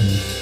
Mm-hmm.